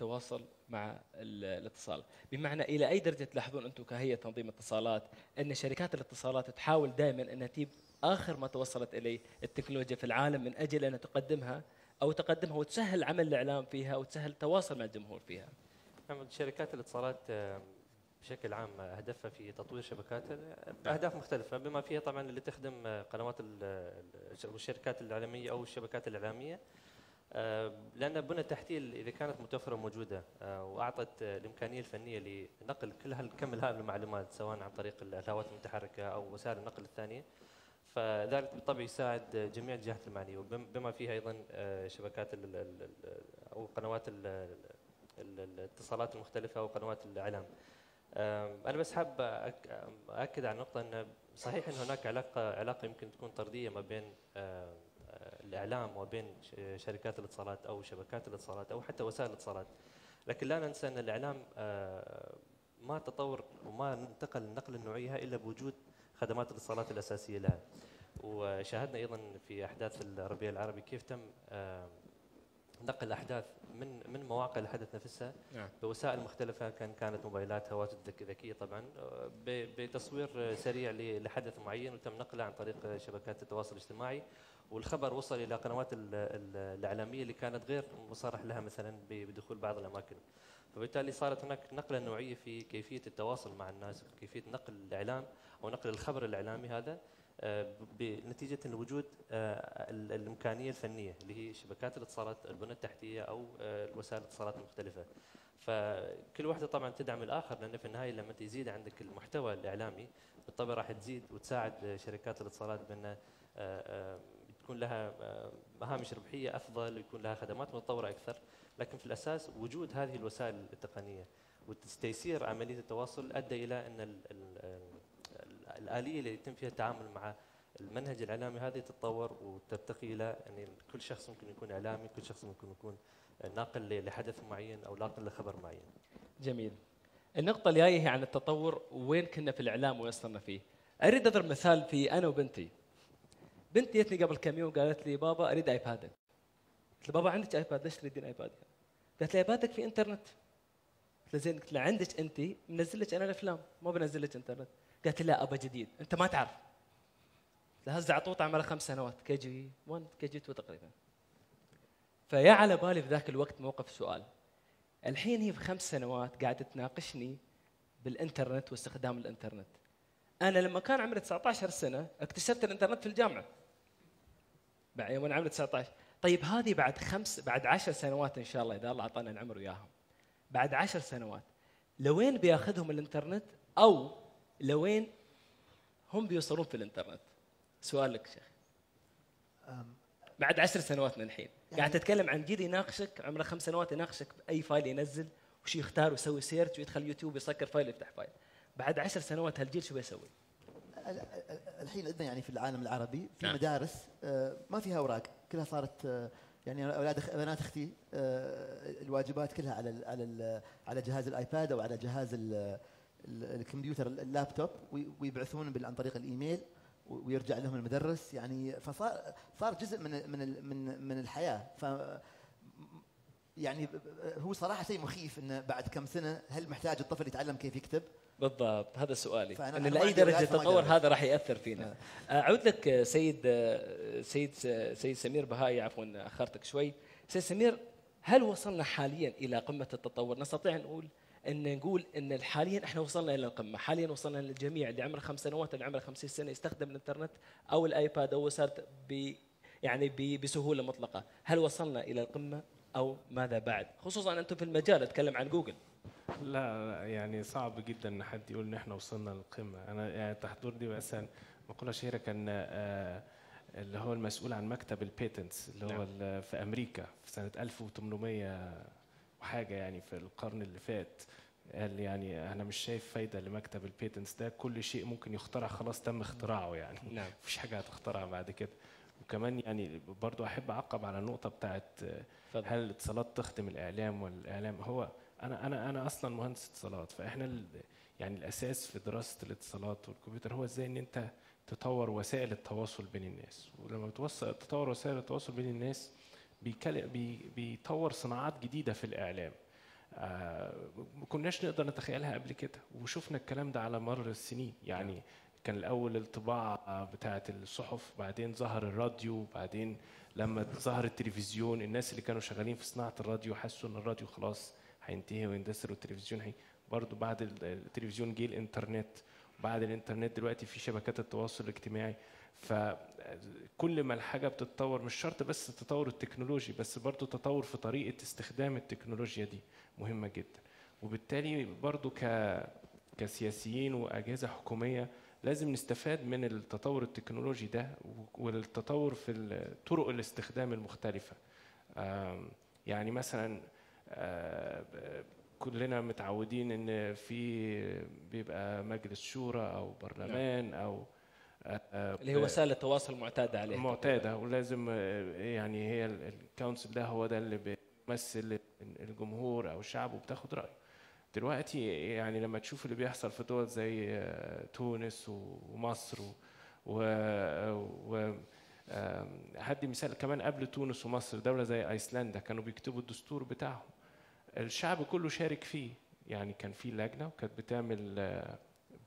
للتواصل مع ال- الاتصال. بمعنى إلى أي درجة تلاحظون أنتم كهيئة تنظيم اتصالات أن شركات الاتصالات تحاول دائما انها تجيب آخر ما توصلت إليه التكنولوجيا في العالم من أجل أن تقدمها أو تقدمها وتسهل عمل الإعلام فيها وتسهل التواصل مع الجمهور فيها. نعم شركات الاتصالات آه، بشكل عام هدفها في تطوير شبكاتها أهداف مختلفة بما فيها طبعا اللي تخدم آه، قنوات ال- ال- الشركات الإعلامية أو الشبكات الإعلامية. آه، لأن البنى التحتيه إذا كانت متوفرة وموجوده آه، وأعطت آه، الإمكانية الفنية لنقل كل هالكم هذه المعلومات سواء عن طريق الهواتف المتحركة أو وسائل النقل الثانية فذلك بالطبع يساعد جميع الجهات المعنية وبما فيها أيضا آه، شبكات أو قنوات ال- ال- الاتصالات المختلفة وقنوات الإعلام. أنا بس حاب اكد على نقطة إن صحيح إن هناك علاقه علاقة يمكن تكون طردية ما بين آه، الإعلام وبين شركات الاتصالات أو شبكات الاتصالات أو حتى وسائل الاتصالات. لكن لا ننسى أن الإعلام آه، ما تطور وما انتقل النقله النوعيه إلا بوجود خدمات الاتصالات الأساسية لها. وشاهدنا أيضا في أحداث الربيع العربي كيف تم آم، نقل الاحداث من من مواقع الحدث نفسها نعم. بوسائل مختلفة كان كانت موبايلات هواتف ذك- ذكية طبعا آه، بتصوير سريع لحدث معين وتم نقله عن طريق شبكات التواصل الاجتماعي. والخبر وصل إلى قنوات ال- ال- الإعلامية اللي كانت غير مصرح لها مثلا بدخول بعض الأماكن فبالتالي صارت هناك نقلة نوعية في كيفية التواصل مع الناس كيفية نقل الإعلام أو نقل الخبر الإعلامي هذا آه، بنتيجة لوجود آه، ال- الإمكانية الفنية اللي هي شبكات الاتصالات البنى التحتية أو آه، وسائل الاتصالات المختلفة. فكل واحدة طبعا تدعم الآخر لأن في النهاية لما تزيد عندك المحتوى الإعلامي بالطبع راح تزيد وتساعد شركات الاتصالات بأن تكون لها آه، مهامش ربحية أفضل ويكون لها خدمات متطورة أكثر، لكن في الأساس وجود هذه الوسائل التقنية وتيسير عملية التواصل أدى إلى أن ال- ال- ال- الآلية اللي يتم فيها التعامل مع المنهج الإعلامي هذه تتطور وترتقي إلى أن كل شخص ممكن يكون إعلامي، كل شخص ممكن يكون ناقل لحدث معين أو ناقل لخبر معين. جميل. النقطة الجاية هي عن التطور وين كنا في الإعلام وصلنا فيه. أريد أضرب مثال في أنا وبنتي. بنتي جتني قبل كم يوم قالت لي بابا أريد آيبادك قلت لها بابا عندك آيباد ليش تريدين آيباد قالت لي آيبادك في إنترنت قلت لها زين قلت لها عندك أنت؟ منزل لك أنا الأفلام ما بنزل لك إنترنت قالت لي لا بابا جديد أنت ما تعرف. هزة عطوط عمره خمس سنوات كي جي 1 كي جي 2 تقريبا. فيا على بالي في ذاك الوقت موقف سؤال. الحين هي في خمس سنوات قاعدة تناقشني بالإنترنت واستخدام الإنترنت. أنا لما كان عمري 19 سنة اكتشفت الإنترنت في الجامعة. بعد يوم أنا عمري 19 طيب هذه بعد خمس بعد عشر سنوات إن شاء الله إذا الله أعطانا العمر وياهم. بعد عشر سنوات. لوين بياخذهم الإنترنت؟ أو لوين هم بيوصلون في الإنترنت؟ سؤال لك شيخ. بعد عشر سنوات من الحين. يعني- قاعد تتكلم عن جيل يناقشك عمره خمس سنوات يناقشك بأي file ينزل وش يختار ويسوي search ويدخل يوتيوب يسكر file يفتح file. بعد عشر سنوات هالجيل شو بيسوي؟ ال- ال- الحين عندنا يعني في العالم العربي في نعم. مدارس آه، ما فيها أوراق كلها صارت آه، يعني أولاد أخ- بنات أختي آه، الواجبات كلها على ال على ال على جهاز الآيباد أو على جهاز ال- ال- الكمبيوتر اللابتوب وي- ويبعثون عن طريق الإيميل و- ويرجع لهم المدرس يعني فصار صار جزء من من من من الحياة ف يعني هو صراحة شيء مخيف إنه بعد كم سنة هل محتاج الطفل يتعلم كيف يكتب؟ بالضبط هذا سؤالي. فأنا- ان أنا ما لاي درجة تطور. هذا راح يأثر فينا. أعود لك آه، سيد آه، سيد سيد سمير بهاي عفوا أخرتك شوي. سيد سمير هل وصلنا حاليا إلى قمة التطور؟ نستطيع نقول أن نقول أن حاليا إحنا وصلنا إلى القمة. حاليا وصلنا للجميع اللي عمره خمس سنوات اللي عمره 50 سنة يستخدم الإنترنت أو الآيباد أو وسائل ب يعني ب- بسهولة مطلقة. هل وصلنا إلى القمة أو ماذا بعد؟ خصوصا أنتم في المجال أتكلم عن جوجل. لا يعني صعب جدا إن حد يقول إن إحنا وصلنا للقمة. أنا يعني تحضرني مثلا مقوله شهيره كان آه، اللي هو المسؤول عن مكتب ال patents اللي هو نعم. في أمريكا في سنة 1800 وحاجة يعني في القرن اللي فات. قال يعني أنا مش شايف فايدة لمكتب البيتنتس ده كل شيء ممكن يخترع خلاص تم اختراعه يعني. نعم. مفيش حاجة هتخترع بعد كده. وكمان يعني برضو أحب أعقب على النقطة بتاعت آه، هل الاتصالات تخدم الإعلام والإعلام هو أنا أنا أنا أصلا مهندس اتصالات فإحنا يعني الأساس في دراسة الاتصالات والكمبيوتر هو إزاي إن أنت تطور وسائل التواصل بين الناس. ولما توصل تطور وسائل التواصل بين الناس بيكل- بي بيطور صناعات جديدة في الإعلام. آه، ما كناش نقدر نتخيلها قبل كده وشفنا الكلام ده على مر السنين. يعني كان الأول الطباعة بتاعه الصحف بعدين ظهر الراديو بعدين لما ظهر التلفزيون الناس اللي كانوا شغالين في صناعة الراديو حسوا إن الراديو خلاص هينتهي ويندثر والتلفزيون هي برضه بعد ال- التلفزيون جه الإنترنت. بعد الإنترنت دلوقتي في شبكات التواصل الاجتماعي. فكل ما الحاجة بتتطور مش شرط بس التطور التكنولوجي بس برضه تطور في طريقة استخدام التكنولوجيا دي مهمة جدا. وبالتالي برضه ك كسياسيين وأجهزة حكومية لازم نستفاد من التطور التكنولوجي ده والتطور في طرق الاستخدام المختلفة. آم، يعني مثلا كلنا متعودين إن في بيبقى مجلس شورى أو برلمان أو آه، آه، اللي هي وسائل التواصل المعتادة عليه معتادة ولازم آه، يعني هي ال- ال council ده هو ده اللي بيمثل الجمهور أو الشعب وبتاخد رأيه. دلوقتي يعني لما تشوف اللي بيحصل في دول زي آه، تونس ومصر و, و, هدي مثال كمان قبل تونس ومصر دولة زي أيسلندا كانوا بيكتبوا الدستور بتاعهم. الشعب كله شارك فيه. يعني كان في لجنة وكانت بتعمل آه،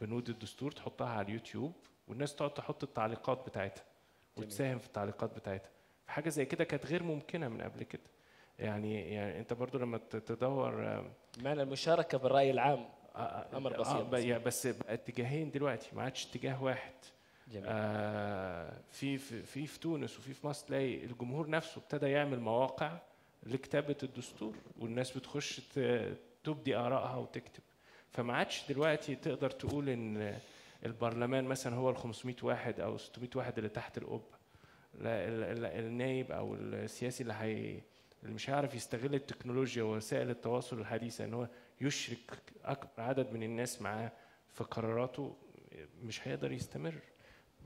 بنود الدستور تحطها على اليوتيوب والناس تقعد تحط التعليقات بتاعتها. وتساهم في التعليقات بتاعتها. حاجة زي كده كانت غير ممكنة من قبل كده. يعني يعني انت برضو لما تدور آم، معنى المشاركة بالرأي العام آه، أمر آه، بسيط. يعني بس بقى اتجاهين دلوقتي ما عادش اتجاه واحد. جميل. آه في في في في تونس وفي في مصر تلاقي الجمهور نفسه ابتدى يعمل مواقع لكتابة الدستور والناس بتخش تبدي آرائها وتكتب. فما عادش دلوقتي تقدر تقول إن البرلمان مثلا هو ال 500 واحد أو 600 واحد اللي تحت القبة. لا ال- ال- النايب أو السياسي اللي هي اللي مش هيعرف يستغل التكنولوجيا ووسائل التواصل الحديثة إن هو يشرك أكبر عدد من الناس معاه في قراراته مش هيقدر يستمر.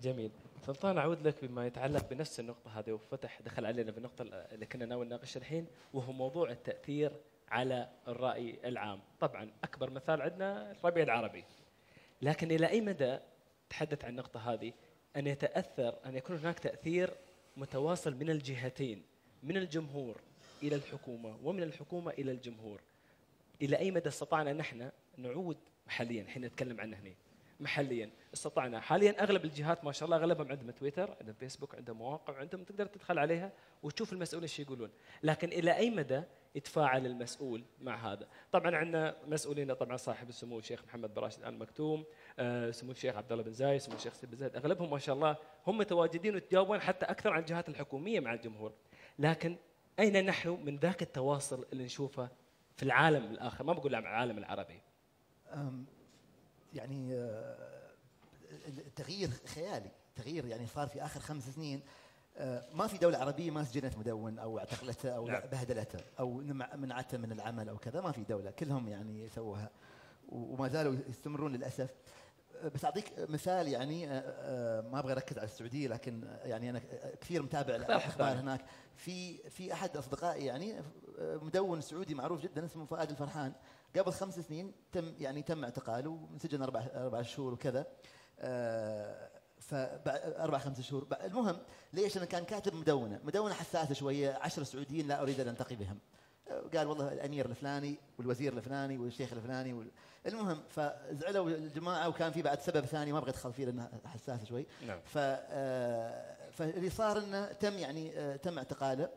جميل. سلطان أعود لك بما يتعلق بنفس النقطة هذه وفتح دخل علينا بالنقطه اللي كنا ناوي نناقشها الحين وهو موضوع التأثير على الرأي العام. طبعا أكبر مثال عندنا الربيع العربي. لكن إلى أي مدى تحدث عن النقطة هذه؟ أن يتأثر أن يكون هناك تأثير متواصل من الجهتين من الجمهور إلى الحكومة ومن الحكومة إلى الجمهور. إلى أي مدى استطعنا نحن نعود محليا حين نتكلم عنه هنا محليا. استطعنا. حاليا أغلب الجهات ما شاء الله أغلبهم عندهم تويتر عندهم فيسبوك عندهم مواقع عندهم تقدر تدخل عليها وتشوف المسؤولين إيش يقولون. لكن إلى أي مدى يتفاعل المسؤول مع هذا؟ طبعا عندنا مسؤولين طبعا صاحب السمو الشيخ محمد بن راشد آل مكتوم آه، سمو الشيخ عبد الله بن زايد سمو الشيخ سيد بن زايد. أغلبهم ما شاء الله هم متواجدين ويتجاوبون حتى أكثر عن الجهات الحكومية مع الجمهور. لكن أين نحن من ذاك التواصل اللي نشوفه في العالم الآخر؟ ما بقول العالم العربي. يعني آه، التغيير خيالي تغيير يعني صار في آخر خمس سنين آه، ما في دولة عربية ما سجنت مدون أو اعتقلته أو نعم. بهدلته أو نمع- منعته من العمل أو كذا ما في دولة كلهم يعني سووها وما زالوا يستمرون للأسف آه، بس أعطيك مثال يعني ما أبغى أركز على السعودية لكن يعني أنا كثير متابع حثاني. هناك في في أحد أصدقائي يعني مدون سعودي معروف جدا اسمه فؤاد الفرحان قبل خمس سنين تم يعني تم اعتقاله وانسجن أربع أربع شهور وكذا آه، فبعد أربع خمس شهور المهم ليش؟ أنا كان كاتب مدونة، مدونة حساسة شوية عشر سعوديين لا أريد أن ألتقي بهم. آه، قال والله الأمير الفلاني والوزير الفلاني والشيخ الفلاني وال... المهم فزعلوا الجماعة وكان في بعد سبب ثاني ما أبغى ادخل فيه لأنها حساسة شوي. نعم ف آه، فاللي صار إنه تم يعني تم اعتقاله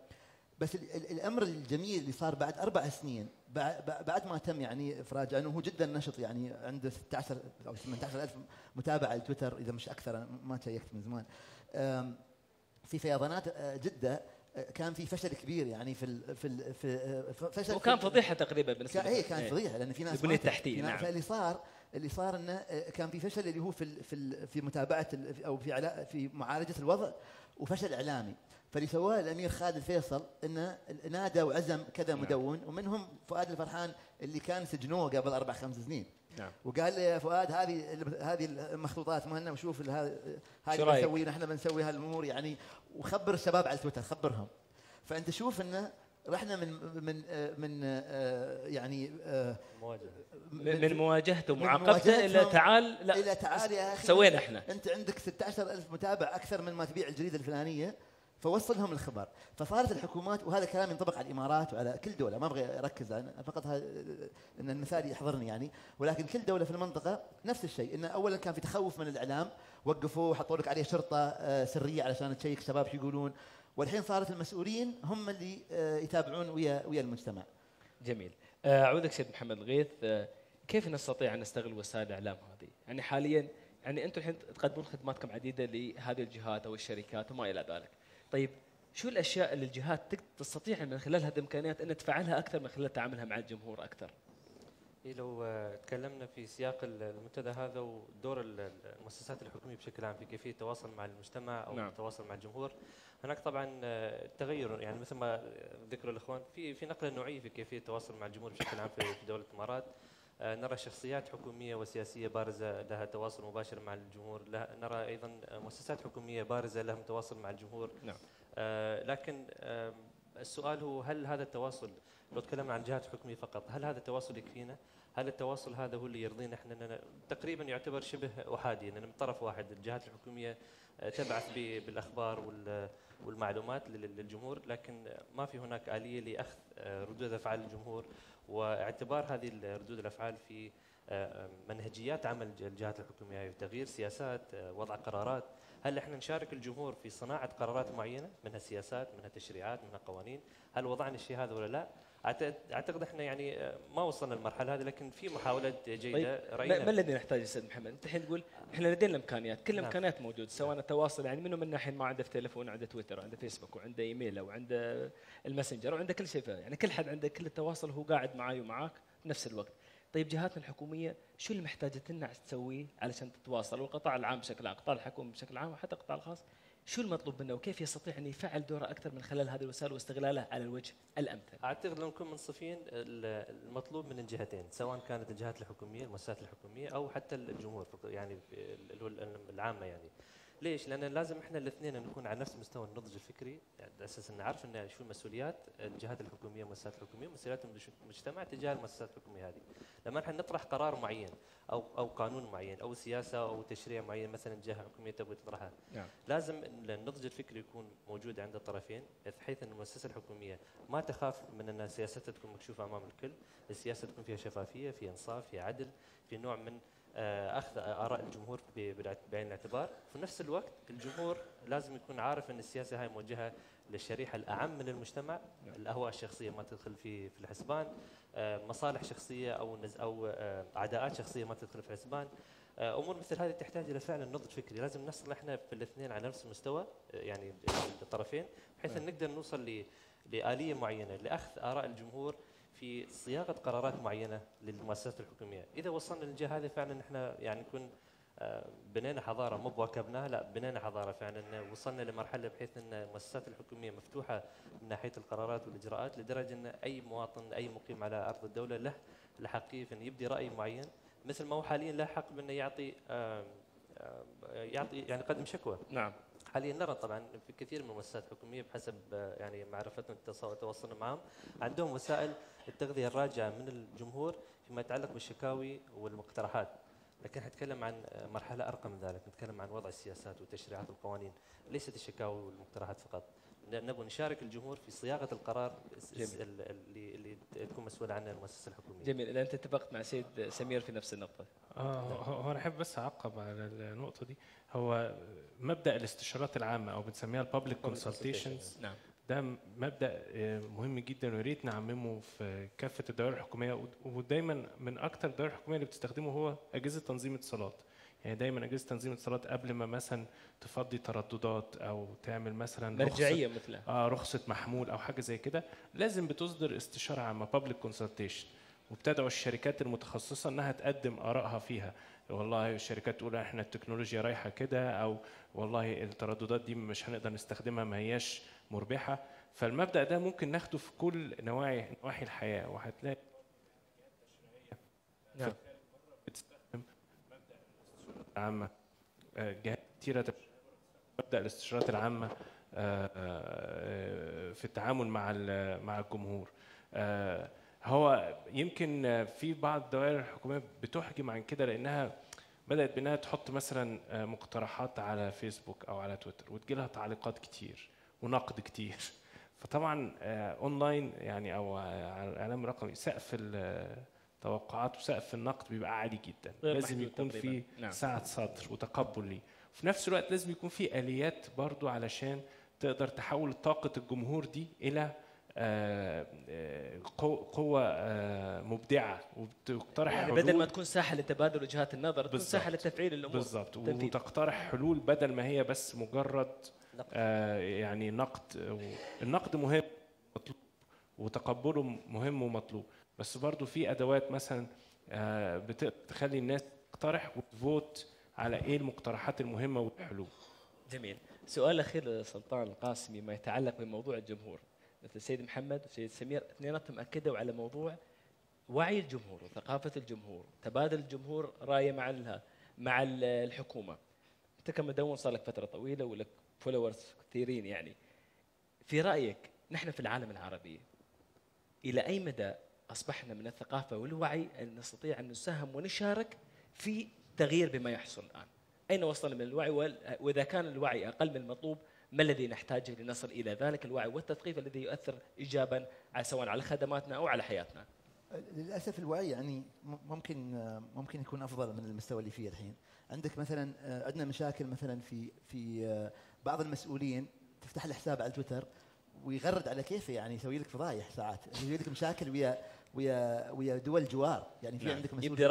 بس ال- ال- الأمر الجميل اللي صار بعد أربع سنين بع- بعد ما تم يعني إفراج عنه هو جدا نشط يعني عنده 16 أو 18 ألف متابع على تويتر إذا مش أكثر أنا ما تشيكت من زمان في فيضانات آه، جدة آه، كان في فشل كبير يعني في ال في ال في آه، فشل وكان فضيحة تقريبا بالنسبة كان لهم. كانت إيه. فضيحة لأن في ناس في ناس- نعم. فاللي صار اللي صار إنه كان في فشل اللي هو في ال- في ال- في متابعه أو في في معالجة الوضع وفشل إعلامي فاللي سواه الأمير خالد الفيصل إنه نادى وعزم كذا نعم. مدون ومنهم فؤاد الفرحان اللي كان سجنوه قبل أربع خمس سنين. نعم. وقال لي يا فؤاد هذه هذه المخطوطات مهنا وشوف هذه؟ بنسوي نحن بنسوي هالأمور يعني وخبر الشباب على تويتر خبرهم. فأنت شوف إنه رحنا من من من آه، يعني آه، مواجهة. من من مواجهته ومعاقبته إلى مواجهتهم تعال لا إلى تعال يا أخي. سوينا إحنا. أنت عندك 16000 متابع أكثر من ما تبيع الجريدة الفلانية. فوصل لهم الخبر. فصارت الحكومات وهذا كلام ينطبق على الإمارات وعلى كل دولة ما أبغى أركز أنا فقط إن المثال يحضرني يعني. ولكن كل دولة في المنطقة نفس الشيء انه اولا كان في تخوف من الإعلام وقفوه وحطوا لك عليه شرطة آه، سرية علشان تشيك شباب شو يقولون. والحين صارت المسؤولين هم اللي آه، يتابعون ويا ويا المجتمع. جميل. آه، اعودك سيد محمد الغيث. كيف نستطيع أن نستغل وسائل الإعلام هذه؟ يعني حاليا يعني أنتم الحين تقدمون خدماتكم عديدة لهذه الجهات أو الشركات وما إلى ذلك. طيب شو الأشياء اللي الجهات تستطيع من خلالها الإمكانيات أن تفعلها أكثر من خلال تعاملها مع الجمهور أكثر؟ إيه لو آه، تكلمنا في سياق ال- المنتدى هذا ودور ال- ال- المؤسسات الحكومية بشكل عام في كيفية التواصل مع المجتمع أو نعم. التواصل مع الجمهور هناك طبعا آه، تغير يعني مثل ما ذكروا الإخوان في في نقلة نوعية في كيفية التواصل مع الجمهور بشكل عام في دولة الإمارات نرى شخصيات حكومية وسياسية بارزة لها تواصل مباشر مع الجمهور نرى أيضا مؤسسات حكومية بارزة لهم تواصل مع الجمهور نعم. آه، لكن السؤال هو هل هذا التواصل لو تكلمنا عن الجهات الحكوميه فقط هل هذا التواصل يكفينا؟ هل التواصل هذا هو اللي يرضينا إحنا تقريبا يعتبر شبه أحادي اننا من طرف واحد الجهات الحكومية آه، تبعث بالأخبار وال- والمعلومات لل- للجمهور لكن ما في هناك آلية لأخذ آه، ردود أفعال الجمهور واعتبار هذه ردود الأفعال في آه، منهجيات عمل الج- الجهات الحكومية تغيير سياسات آه، وضع قرارات. هل إحنا نشارك الجمهور في صناعة قرارات معينة؟ منها سياسات منها تشريعات منها قوانين. هل وضعنا الشيء هذا ولا لا؟ أعتقد إحنا يعني ما وصلنا للمرحلة هذه لكن في محاولات جيدة ما, رأينا ما الذي نحتاجه أستاذ محمد؟ أنت الحين تقول إحنا لدينا الإمكانيات، كل نعم. الإمكانيات موجودة سواء التواصل يعني منو منا الحين ما عنده في تليفون عنده تويتر وعنده فيسبوك وعنده إيميل وعنده الماسنجر وعنده كل شيء. يعني كل حد عنده كل التواصل هو قاعد معاي ومعاك بنفس الوقت. طيب جهاتنا الحكومية شو اللي محتاجه لنا تسويه علشان تتواصل والقطاع العام بشكل عام، القطاع الحكومي بشكل عام وحتى القطاع الخاص شو المطلوب منه وكيف يستطيع أن يفعل دوره أكثر من خلال هذه الوسائل واستغلالها على الوجه الأمثل؟ أعتقد لو نكون منصفين ال- المطلوب من الجهتين سواء كانت الجهات الحكومية المؤسسات الحكومية أو حتى الجمهور يعني العامة يعني ليش؟ لأن لازم إحنا الاثنين نكون على نفس مستوى النضج الفكري يعني على أساس نعرف إن شو المسؤوليات الجهات الحكومية والمؤسسات الحكومية ومسؤوليات المجتمع تجاه المؤسسات الحكومية هذه. لما إحنا نطرح قرار معين أو أو قانون معين أو سياسة أو تشريع معين مثلا جهة حكومية تبغى تطرحها نعم. لازم النضج الفكري يكون موجود عند الطرفين بحيث إن المؤسسة الحكومية ما تخاف من إن سياستها تكون مكشوفة أمام الكل، السياسة تكون فيها شفافية، في إنصاف، في عدل، في نوع من أخذ آراء الجمهور بعين الاعتبار، في نفس الوقت الجمهور لازم يكون عارف إن السياسة هاي موجهة للشريحة الأعم من المجتمع، نعم. الأهواء الشخصية ما تدخل في في الحسبان، آه، مصالح شخصية أو أو آه، عداءات شخصية ما تدخل في الحسبان، آه، أمور مثل هذه تحتاج إلى فعلا نضج فكري، لازم نصل إحنا في الاثنين على نفس المستوى آه، يعني الطرفين بحيث إن نقدر نوصل ل لآلية معينة لأخذ آراء الجمهور في صياغة قرارات معينة للمؤسسات الحكومية. إذا وصلنا للجهة هذه فعلا إحنا يعني نكون آه، بنينا حضارة مو بواكبناها لا بنينا حضارة فعلا. وصلنا لمرحلة بحيث أن المؤسسات الحكومية مفتوحة من ناحية القرارات والإجراءات لدرجة أن أي مواطن أي مقيم على أرض الدولة له الحقية في أن يبدي رأي معين. مثل ما هو حاليا له حق بأنه يعطي آم، آم، يعطي يعني يقدم شكوى. نعم. حاليا نرى طبعا في كثير من المؤسسات الحكومية بحسب آه، يعني معرفتنا التص- تواصلنا معهم عندهم وسائل التغذية الراجعة من الجمهور فيما يتعلق بالشكاوي والمقترحات. لكن حنتكلم عن آه، مرحلة أرقى من ذلك نتكلم عن وضع السياسات والتشريعات والقوانين ليست الشكاوي والمقترحات فقط. نبغى نشارك الجمهور في صياغة القرار جميل. ال- اللي اللي تكون مسؤولة عنه المؤسسة الحكومية. جميل. إذا أنت اتفقت مع سيد سمير في نفس النقطة. آه هو هو أنا أحب بس أعقب على النقطة دي. هو مبدأ الاستشارات العامة أو بنسميها ال public consultations نعم. ده مبدأ آه، مهم جدا ويا ريت نعممه في كافة الدوائر الحكومية. ود- ودايما من أكثر الدوائر الحكومية اللي بتستخدمه هو أجهزة تنظيم اتصالات. يعني دايما أجهزة تنظيم اتصالات قبل ما مثلا تفضي ترددات أو تعمل مثلا رخصة- مرجعية مثلها. آه رخصة محمول أو حاجة زي كده لازم بتصدر استشارة عامة بابليك كونسلتيشن وبتدعو الشركات المتخصصة إنها تقدم آرائها فيها. والله الشركات تقول إحنا التكنولوجيا رايحة كده أو والله الترددات دي مش هنقدر نستخدمها ما هياش مربحة. فالمبدأ ده ممكن ناخده في كل نواحي نواحي الحياة. وهتلاقي نعم. بتستخدم مبدأ الاستشارات العامة. آه، جهات كتيرة تبقى مبدأ الاستشارات العامة آه، آه، في التعامل مع مع الجمهور. آه، هو يمكن في بعض الدوائر الحكوميه بتحجم عن كده لأنها بدأت بإنها تحط مثلا آه، مقترحات على فيسبوك أو على تويتر وتجي لها تعليقات كتير ونقد كتير فطبعا آه، أونلاين يعني أو آه، على الإعلام الرقمي سقف التوقعات وسقف النقد بيبقى عالي جدا لازم يكون. في نعم. سعه صدر وتقبل ليه وفي نفس الوقت لازم يكون في آليات برضو علشان تقدر تحول طاقة الجمهور دي إلى آه، آه، قو- قوة آه، مبدعة وبتقترح يعني حلول. بدل ما تكون ساحة لتبادل وجهات النظر تكون بالضبط. ساحه لتفعيل الأمور. بالظبط. تنفيذ. وتقترح حلول بدل ما هي بس مجرد نقد. آه يعني نقد النقد مهم مطلوب وتقبله مهم ومطلوب. بس برضو في أدوات مثلا آه بت- بتخلي الناس تقترح وتفوت على إيه المقترحات المهمة والحلول. جميل. سؤال أخير لسلطان القاسمي ما يتعلق بموضوع الجمهور. مثل السيد محمد والسيد سمير اثنيناتهم أكدوا على موضوع وعي الجمهور وثقافة الجمهور تبادل الجمهور رايه مع مع ال- الحكومة. أنت كمدون صار لك فترة طويلة ولك فولورز كثيرين يعني. في رأيك نحن في العالم العربي إلى أي مدى أصبحنا من الثقافة والوعي أن نستطيع أن نساهم ونشارك في تغيير بما يحصل الآن؟ أين وصلنا من الوعي؟ وإذا كان الوعي أقل من المطلوب ما الذي نحتاجه لنصل إلى ذلك الوعي والتثقيف الذي يؤثر ايجابا على سواء على خدماتنا أو على حياتنا للأسف الوعي يعني ممكن ممكن يكون أفضل من المستوى اللي فيه الحين عندك مثلا عندنا مشاكل مثلا في في بعض المسؤولين تفتح له حساب على تويتر ويغرد على كيفه يعني يسوي لك فضايح ساعات يسوي لك مشاكل ويا ويا ويا دول جوار يعني في نعم. عندك مسؤول يبدي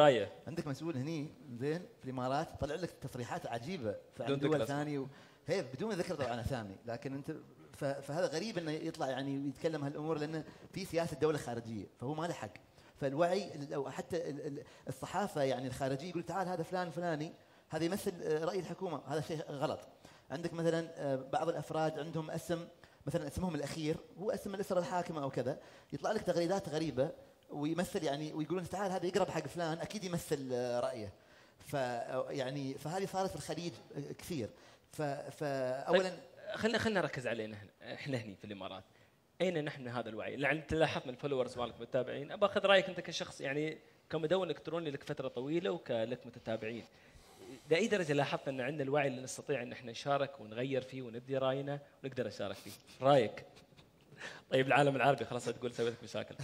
عندك مسؤول هني زين في الإمارات يطلع لك تصريحات عجيبة عن دول. ثانية. هي بدون ذكر طبعا اسامي لكن أنت. فهذا غريب إنه يطلع يعني يتكلم هالأمور لأنه في سياسة دولة خارجية فهو ما له حق. فالوعي أو حتى ال- ال- الصحافة يعني الخارجية يقول تعال هذا فلان فلاني هذا يمثل رأي الحكومة هذا شيء غلط. عندك مثلا آه، بعض الأفراد عندهم اسم مثلا اسمهم الأخير هو اسم الأسرة الحاكمة أو كذا يطلع لك تغريدات غريبة ويمثل يعني ويقولون تعال هذا يقرب حق فلان أكيد يمثل آه، رأيه. ف يعني فهذه صارت في الخليج آه، كثير. فاولا خلينا خلينا نركز علينا هنا إحنا هني في الإمارات. أين نحن من هذا الوعي؟ لأن انت لاحظت من ال followers مالك المتابعين أبى أخذ رأيك أنت كشخص يعني كمدون إلكتروني لك فترة طويلة ولك متابعين. لاي درجة لاحظت أن عندنا الوعي اللي نستطيع أن إحنا نشارك ونغير فيه ونبدي رأينا ونقدر نشارك فيه؟ رأيك. طيب العالم العربي خلاص تقول سويت لك مشاكل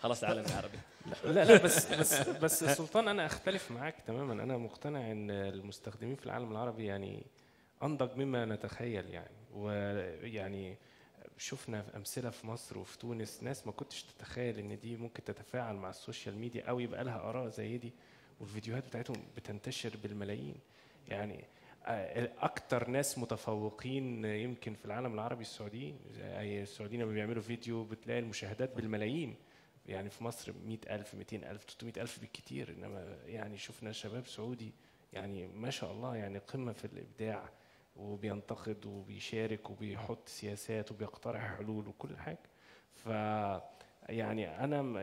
خلاص العالم العربي. لا لا بس بس بس سلطان أنا أختلف معاك تماما. أنا مقتنع إن المستخدمين في العالم العربي يعني أنضج مما نتخيل يعني. ويعني شفنا أمثلة في مصر وفي تونس ناس ما كنتش تتخيل إن دي ممكن تتفاعل مع ال social media أو يبقى لها آراء زي دي. والفيديوهات بتاعتهم بتنتشر بالملايين. يعني آه، أكتر ناس متفوقين يمكن في العالم العربي السعوديين السعوديين لما بيعملوا فيديو بتلاقي المشاهدات بالملايين. يعني في مصر 100000 200000 300000 بالكتير إنما يعني شفنا شباب سعودي يعني ما شاء الله يعني قمة في الإبداع وبينتقد وبيشارك وبيحط سياسات وبيقترح حلول وكل حاجة ف يعني أنا م-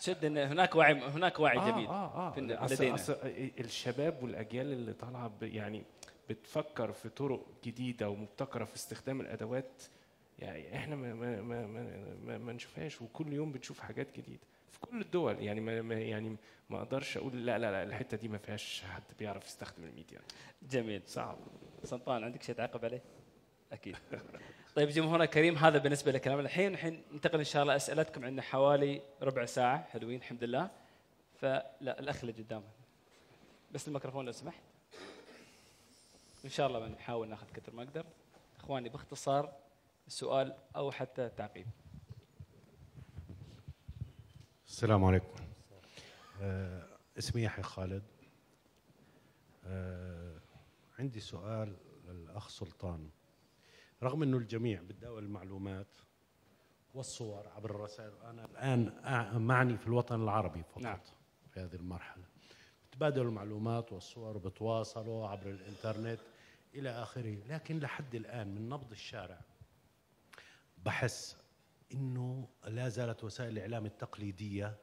شد إن هناك وعي هناك وعي آه جديد آه آه في- لدينا. أصل الشباب والأجيال اللي طالعة ب- يعني بتفكر في طرق جديدة ومبتكرة في استخدام الأدوات يعني إحنا ما ما ما ما, ما, ما نشوفهاش وكل يوم بنشوف حاجات جديدة في كل الدول يعني ما ما- يعني ما أقدرش أقول لا لا لا الحتة دي ما فيهاش حد بيعرف يستخدم الميديا جميل صعب سلطان عندك شيء تعقب عليه؟ أكيد. طيب جمهورنا الكريم هذا بالنسبة لكلام الحين الحين ننتقل إن شاء الله أسئلتكم عندنا حوالي ربع ساعة حلوين الحمد لله. فلا الأخ اللي قدامه. بس الميكروفون لو سمحت. إن شاء الله بنحاول ناخذ كثر ما نقدر. إخواني باختصار سؤال أو حتى تعقيب. السلام عليكم آه اسمي يحيى خالد آه عندي سؤال للأخ سلطان رغم أنه الجميع بتداول المعلومات والصور عبر الرسائل أنا الآن معني في الوطن العربي فقط نعم. في هذه المرحلة بتبادلوا المعلومات والصور وبتواصلوا عبر الإنترنت إلى آخره لكن لحد الآن من نبض الشارع بحس إنه لا زالت وسائل الإعلام التقليدية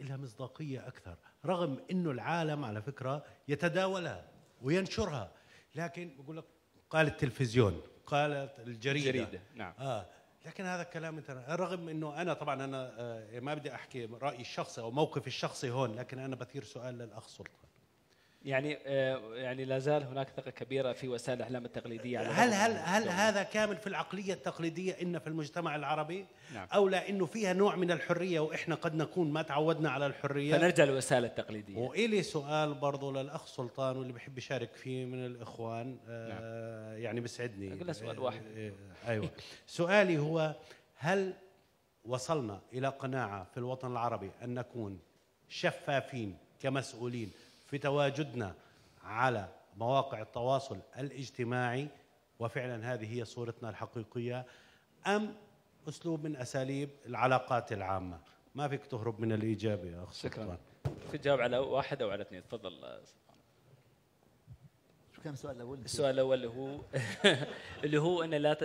لها مصداقية أكثر رغم إنه العالم على فكرة يتداولها وينشرها. لكن بقول لك قال التلفزيون قالت الجريدة. جريده نعم. آه لكن هذا الكلام أنت رغم إنه أنا طبعا أنا آه ما بدي أحكي رأيي الشخصي أو موقفي الشخصي هون لكن أنا بثير سؤال للأخ سلطان. يعني آه، يعني لا زال هناك ثقة كبيرة في وسائل الإعلام التقليدية على هل هل هل. هذا كامل في العقلية التقليدية إن في المجتمع العربي؟ نعم. أو لا إنه فيها نوع من الحرية وإحنا قد نكون ما تعودنا على الحرية؟ فنرجع للوسائل التقليدية. وإلي سؤال برضو للأخ سلطان واللي بحب يشارك فيه من الإخوان. آه يعني بسعدني أقول له سؤال واحد. آه آه أيوة. سؤالي هو هل وصلنا إلى قناعة في الوطن العربي أن نكون شفافين كمسؤولين في تواجدنا على مواقع التواصل الاجتماعي وفعلا هذه هي صورتنا الحقيقية أم أسلوب من أساليب العلاقات العامة؟ ما فيك تهرب من الإجابة يا أخ شكراً. سلطان في تجاوب على واحد أو على اثنين. تفضل آه، شو كان السؤال الأول؟ السؤال الأول اللي هو اللي هو أن لا ت...